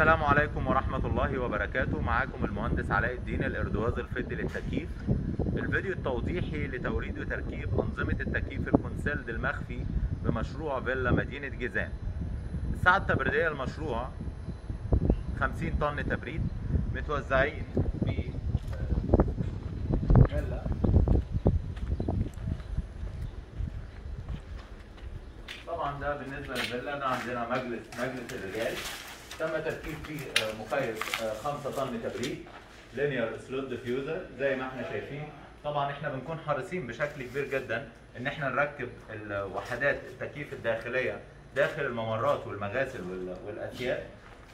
السلام عليكم ورحمة الله وبركاته. معاكم المهندس علاء الدين الإردواز الفضي للتكييف. الفيديو التوضيحي لتوريد وتركيب أنظمة التكييف الكونسيلد المخفي بمشروع فيلا مدينة جيزان. السعة التبريدية للمشروع 50 طن تبريد متوزعين في فيلا. طبعا ده بالنسبة للفيلا ده عندنا مجلس مجلس الرجال. تم تركيب فيه آه، مكيف 5 طن تبريد linear slot diffuser زي ما إحنا شايفين. طبعا إحنا بنكون حريصين بشكل كبير جدا إن إحنا نركب الوحدات التكييف الداخلية داخل الممرات والمغاسل وال- والأسياب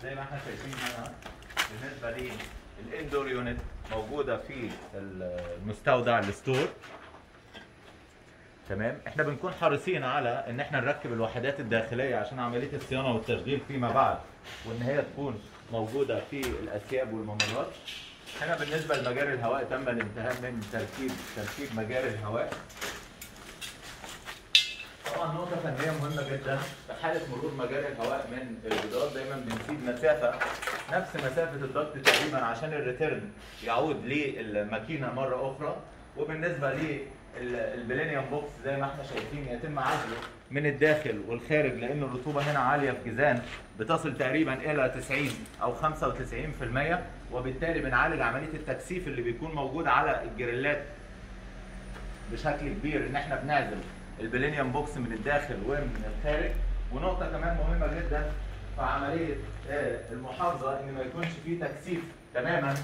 زي ما إحنا شايفين هنا بالنسبة لل indoor unit موجودة في المستودع ال store. تمام؟ إحنا بنكون حريصين على إن إحنا نركب الوحدات الداخلية عشان عملية الصيانة والتشغيل فيما بعد وإن هي تكون موجودة في الاسياب والممرات. هنا بالنسبة لمجاري الهواء تم الانتهاء من تركيب تركيب مجاري الهواء. طبعا نقطة فنية مهمة جدا. في حالة مرور مجاري الهواء من الجدار دايما بنسيب مسافة نفس مسافة الضغط تقريبا عشان الريتيرن يعود للماكينة مرة أخرى. وبالنسبة لل plenum box زي ما إحنا شايفين يتم عزله من الداخل والخارج لأن الرطوبة هنا عالية في جيزان بتصل تقريبا إلى 90 أو 95% وبالتالي بنعالج عملية التكثيف اللي بيكون موجود على الجريلات بشكل كبير إن إحنا بنعزل ال plenum box من الداخل ومن الخارج. ونقطة كمان مهمة جدا في عملية آه، المحافظة إن ما يكونش فيه تكثيف تماما.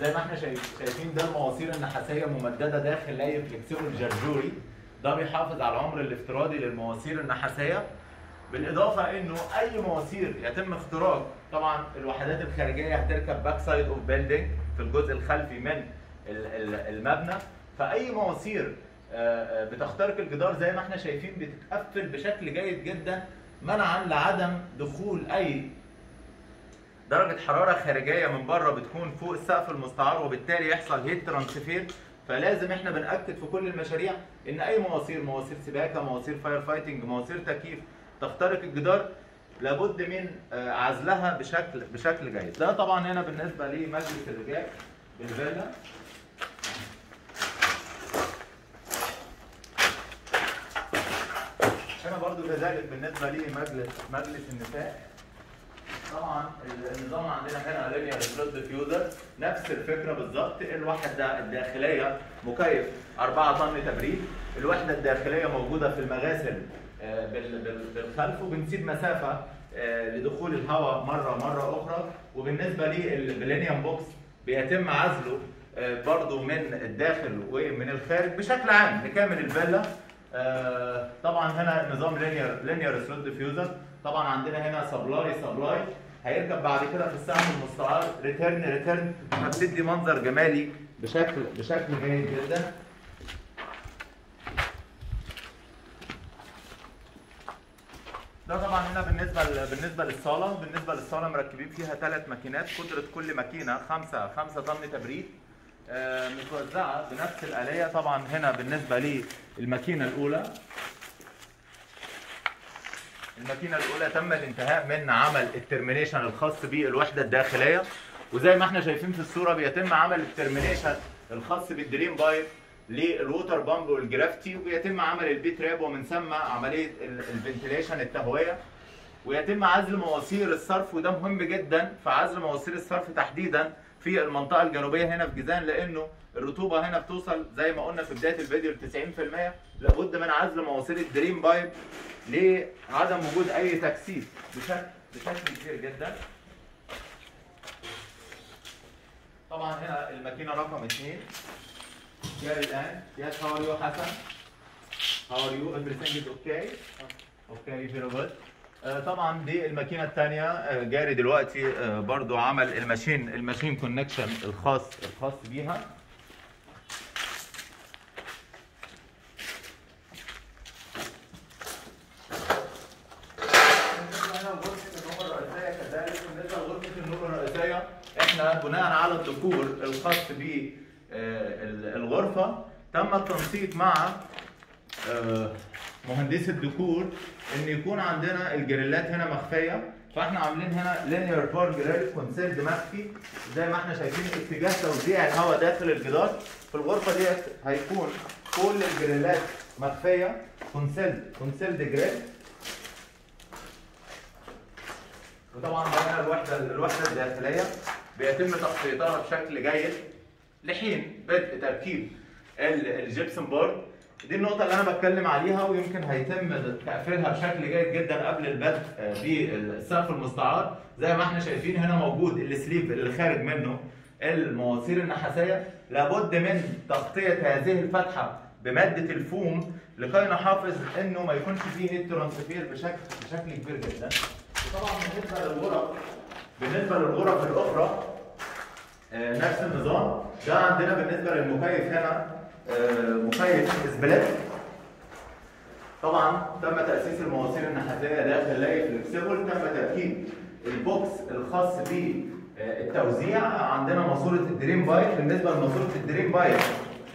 زي ما إحنا شايف- شايفين ده المواسير النحاسية ممدده داخل لاي flexible جرجوري ده بيحافظ على العمر الافتراضي للمواسير النحاسية بالإضافة إنه أي مواسير يتم اختراق طبعا الوحدات الخارجية هتركب back side of building في الجزء الخلفي من ال- ال- المبنى. فأي مواسير آه، آه، بتخترق الجدار زي ما إحنا شايفين بتتقفل بشكل جيد جدا منعا لعدم دخول أي درجة حرارة خارجية من بره بتكون فوق السقف المستعار وبالتالي يحصل heat transfer فلازم إحنا بنأكد في كل المشاريع إن أي مواسير مواسير سباكة مواسير fire fighting مواسير تكييف تخترق الجدار لابد من آه، عزلها بشكل بشكل جيد. ده طبعا هنا بالنسبة لمجلس الرجال بالفيلا. هنا برضو كذلك بالنسبة لمجلس مجلس النساء. طبعا النظام عندنا هنا linear slot diffuser نفس الفكرة بالظبط. الوحدة الداخلية مكيف. 4 طن تبريد. الوحدة الداخلية موجودة في المغاسل آه، بال- بال- بالخلف وبنسيب مسافة آه، لدخول الهواء مرة مرة أخرى. وبالنسبة لل plenum box بيتم عزله آه، برضو من الداخل ومن الخارج بشكل عام لكامل الفيلا. طبعا هنا نظام linear linear slot diffuser طبعا عندنا هنا supply supply. هيركب بعد كده في السقف المستعار. return return فبتدي منظر جمالي بشكل بشكل جيد جدا. ده طبعا هنا بالنسبة بالنسبة للصالة. بالنسبة للصالة مركبين فيها ثلاث ماكينات. قدرة كل ماكينة 5 5 طن تبريد. آه، متوزعة بنفس الآلية. طبعا هنا بالنسبة للماكينة الأولى. الماكينه الأولى تم الانتهاء من عمل ال termination الخاص بالوحدة الداخلية. وزي ما إحنا شايفين في الصورة بيتم عمل الترمينيشن الخاص بالدريم بايب للووتر بامب والجرافتي وبيتم عمل ال P-trap ومن ثم عملية ال- ال ventilation التهوية. ويتم عزل مواسير الصرف وده مهم جدا في عزل مواسير الصرف تحديدا. في المنطقة الجنوبية هنا في جيزان لأنه الرطوبة هنا بتوصل زي ما قلنا في بداية الفيديو ل 90% لابد من عزل مواسير ال drain pipe لعدم وجود أي تكثيف بشكل بشكل كبير جدا. طبعا هنا الماكينة رقم اثنين جاري الآن yes how are you حسن. how are you everything is okay okay very good طبعا دي الماكينة الثانية جاري دلوقتي آه، برضو عمل ال machine ال machine connection الخاص الخاص بيها. إحنا بناء على الديكور الخاص بالغرفة تم التنسيق مع آه، مهندس الديكور إن يكون عندنا الجريلات هنا مخفية فإحنا عاملين هنا linear bar grille concealed مخفي زي ما إحنا شايفين اتجاه توزيع الهواء داخل الجدار. في الغرفة ديت هيكون كل الجريلات مخفية concealed concealed grille وطبعا هنا الوحدة الوحدة الداخلية. بيتم تخطيطها بشكل جيد لحين بدء تركيب ال- الجبسن بورد. دي النقطة اللي أنا بتكلم عليها ويمكن هيتم تقفيلها بشكل جيد جدا قبل البدء آه، بالسقف المستعار. زي ما إحنا شايفين هنا موجود السليف اللي خارج منه المواسير النحاسية. لابد من تغطية هذه الفتحة بمادة الفوم لكي نحافظ إنه ما يكونش فيه heat transfer بشكل بشكل كبير جدا. وطبعا بالنسبة للغرف بالنسبة للغرف الأخرى آه، نفس النظام. ده عندنا بالنسبة للمكيف هنا. مكيف split طبعا تم تأسيس المواسير النحاسية داخل لاي flexible تم تركيب ال box الخاص بالتوزيع. عندنا ماسورة ال drain pipe. بالنسبة لماسورة ال drain pipe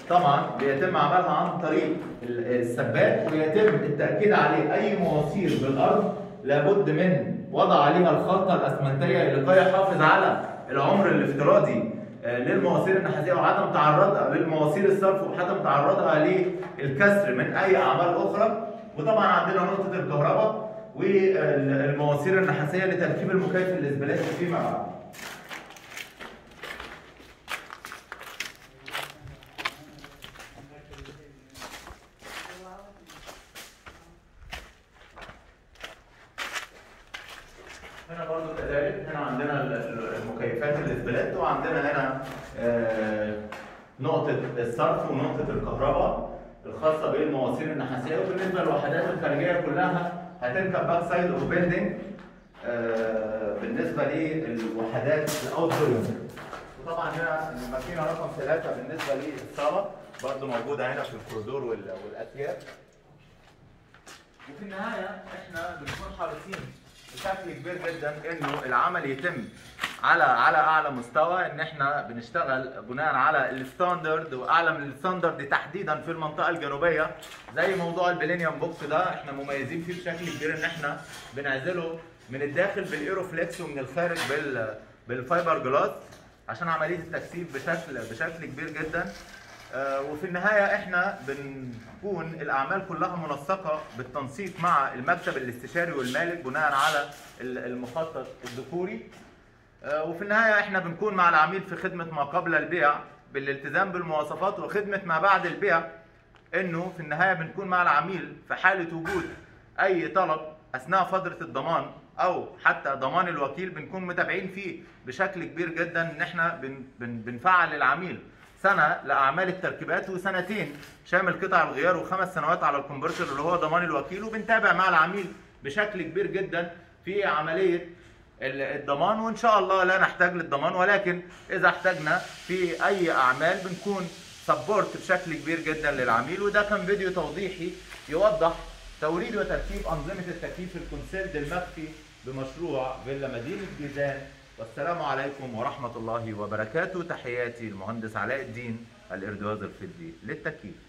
طبعا بيتم عملها عن طريق ال- السباك ويتم التأكيد عليه أي مواسير بالأرض لابد من وضع عليها الخلطة الأسمنتية لكي يحافظ على العمر الافتراضي. للمواسير النحاسيه وعدم تعرضها للمواسير الصرف وعدم تعرضها للكسر من أي أعمال أخرى. وطبعا عندنا نقطة الكهرباء والمواسير النحاسية لتركيب المكيف ال split فيما بعد. كذلك هنا عندنا ال- ال- المكيفات ال split وعندنا هنا آه، نقطة الصرف ونقطة الكهرباء الخاصة بالمواسير النحاسية. وبالنسبة للوحدات الخارجية كلها هتركب back side of building بالنسبة للوحدات ال out وطبعا هنا الماكينة رقم ثلاثة بالنسبة للصالة برضو موجودة هنا في الكوريدور وال- والأثياب وفي النهاية إحنا بنكون حريصين بشكل كبير جدا إنه العمل يتم على على أعلى مستوى. إن إحنا بنشتغل بناء على ال standard وأعلى من ال standard تحديدا في المنطقة الجنوبية زي موضوع ال plenum box ده. إحنا مميزين فيه بشكل كبير إن إحنا بنعزله من الداخل بال Aeroflex ومن الخارج بال بال fiber glass عشان عملية التكثيف بشكل بشكل كبير جدا. وفي النهاية إحنا بنكون الأعمال كلها منسقة بالتنسيق مع المكتب الاستشاري والمالك بناء على ال- المخطط الذكوري. آه، وفي النهاية إحنا بنكون مع العميل في خدمة ما قبل البيع بالالتزام بالمواصفات وخدمة ما بعد البيع إنه في النهاية بنكون مع العميل في حالة وجود أي طلب أثناء فترة الضمان أو حتى ضمان الوكيل بنكون متابعين فيه بشكل كبير جدا. ان إحنا بن بن بنفعل العميل سنة لأعمال التركيبات وسنتين. شامل قطع الغيار وخمس سنوات على ال compressor اللي هو ضمان الوكيل وبنتابع مع العميل بشكل كبير جدا في عملية ال- الضمان وإن شاء الله لا نحتاج للضمان ولكن إذا احتاجنا في أي أعمال بنكون support بشكل كبير جدا للعميل. وده كان فيديو توضيحي يوضح توريد وتركيب أنظمة التكييف ال concealed المخفي بمشروع فيلا مدينة جيزان والسلام عليكم ورحمة الله وبركاته. تحياتي المهندس علاء الدين الاردواز الفدي للتكييف.